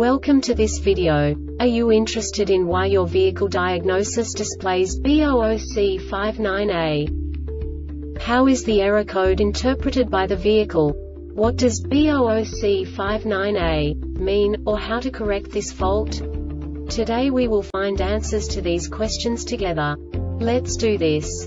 Welcome to this video. Are you interested in why your vehicle diagnosis displays B00C59A? How is the error code interpreted by the vehicle? What does B00C59A mean, or how to correct this fault? Today we will find answers to these questions together. Let's do this.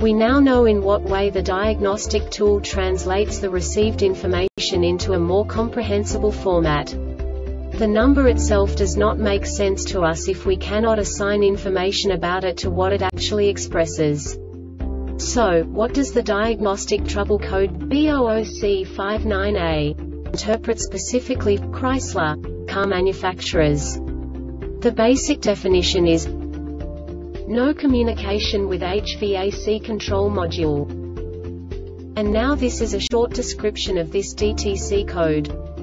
We now know in what way the diagnostic tool translates the received information into a more comprehensible format. The number itself does not make sense to us if we cannot assign information about it to what it actually expresses. So, what does the diagnostic trouble code B00C59A interpret specifically Chrysler car manufacturers? The basic definition is no communication with HVAC control module. And now this is a short description of this DTC code.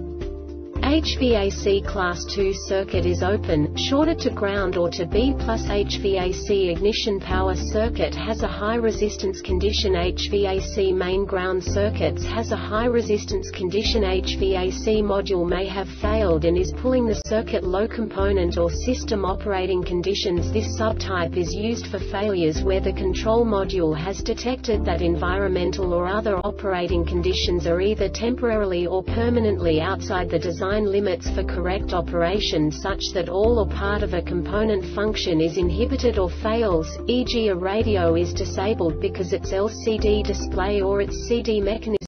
HVAC class 2 circuit is open, shorted to ground or to B plus HVAC ignition power circuit has a high resistance condition. HVAC main ground circuits has a high resistance condition. HVAC module may have failed and is pulling the circuit low component or system operating conditions. This subtype is used for failures where the control module has detected that environmental or other operating conditions are either temporarily or permanently outside the design limits for correct operation such that all or part of a component function is inhibited or fails, e.g. a radio is disabled because its LCD display or its CD mechanism